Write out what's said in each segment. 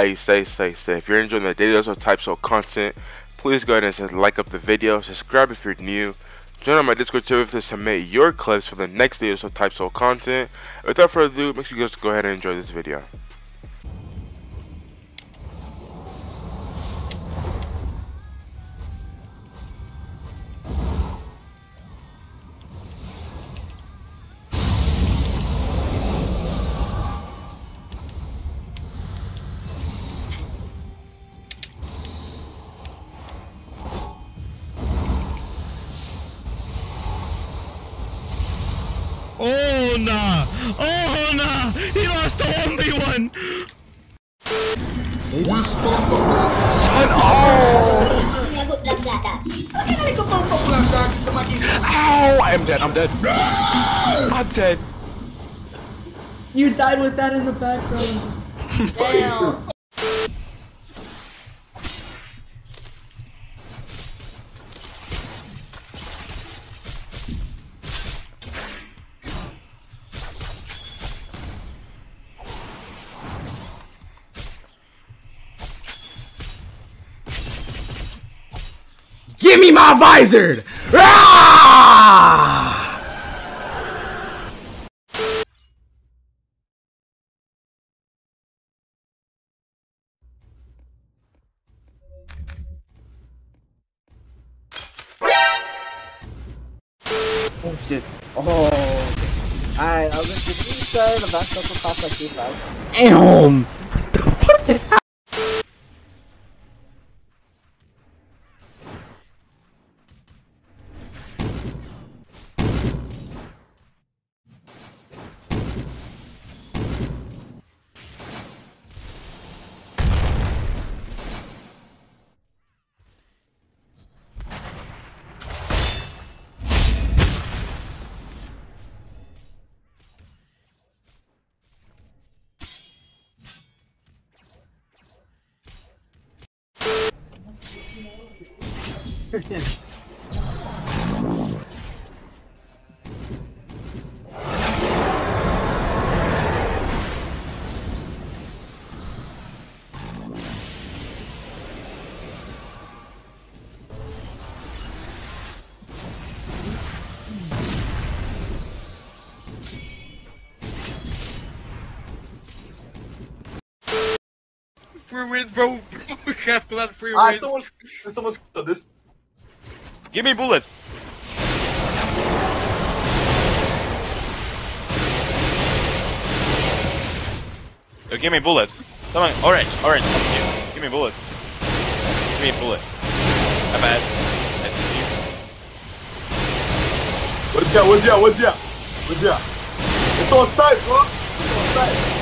Hey, say, say, say. If you're enjoying the daily Type Soul content, please go ahead and like up the video, subscribe if you're new, join on my Discord server to submit your clips for the next daily Type Soul content. Without further ado, make sure you guys go ahead and enjoy this video. Nah! Oh nah! He lost the only 1v1! Son, oh! Ow! I'm dead, I'm dead. I'm dead. You died with that in the background. Damn. Give me my visor! Ah! Oh shit. Oh. Alright, I was just the best local cost like two sides. Damn! Free wins, bro. we have let free Ah, wins. someone, someone got this. Give me bullets. Yo, give me bullets. Someone, orange, orange, you. Give me bullets. Give me a bullet. My bad. What's ya? What's ya? What's ya? What's ya? It's on site, bro. It's on site.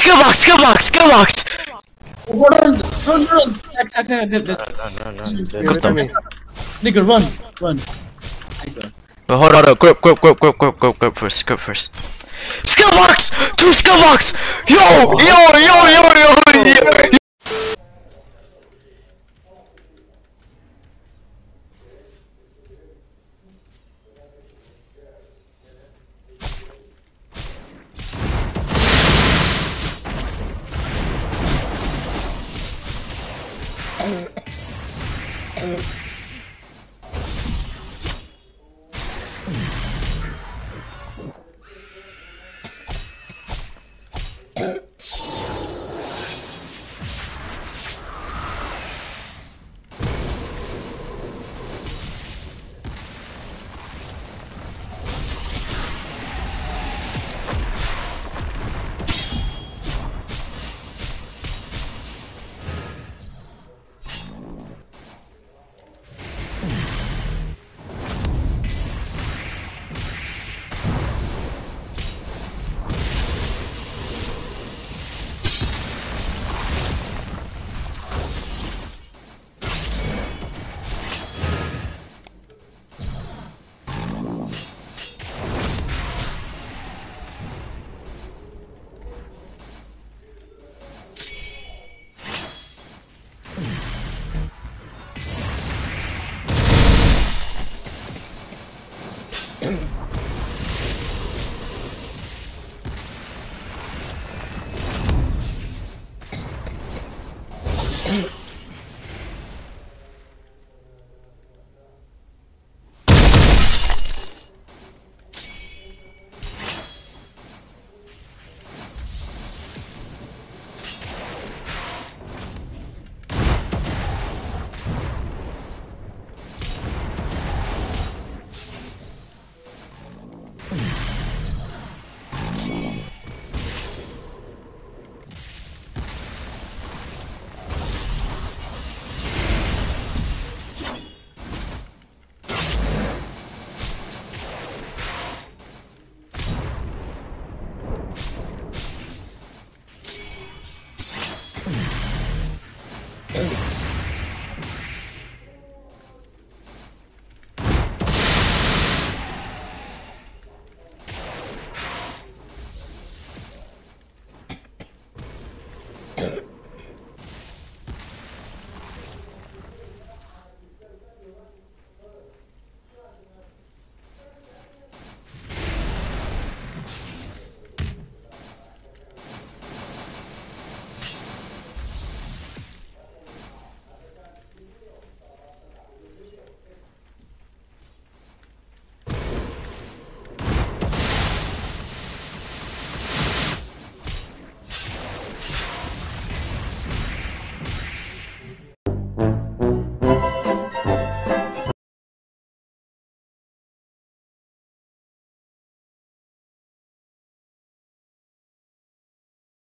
Skill box, skill box, skill box! Run, run, run. X, X, X, X, X. Custom. Nigga, run, run. I go. Wait, hold on, hold on. Grip, grip, grip, grip, grip, grip, grip first, grip first. Skill box! Two skill box! Yo! Yo! Yo! Yo! Yo! yo.